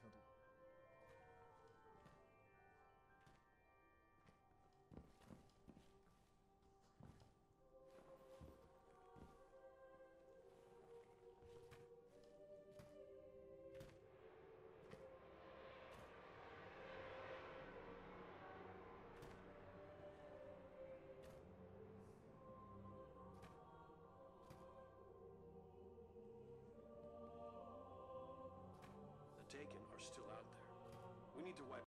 경